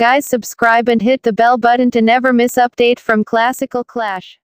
Guys subscribe and hit the bell button to never miss update from Classical Clash.